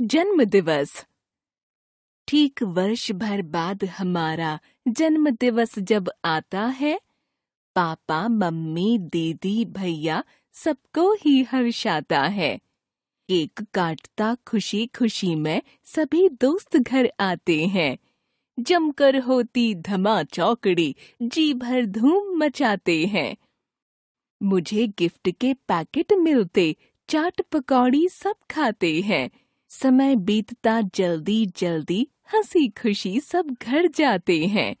जन्म दिवस ठीक वर्ष भर बाद हमारा जन्म दिवस जब आता है, पापा, मम्मी, दीदी, भैया सबको ही हर्षाता है। केक काटता खुशी खुशी में सभी दोस्त घर आते हैं। जमकर होती धमा चौकड़ी जी भर धूम मचाते हैं। मुझे गिफ्ट के पैकेट मिलते, चाट पकौड़ी सब खाते हैं। समय बीतता जल्दी जल्दी हँसी खुशी सब घर जाते हैं।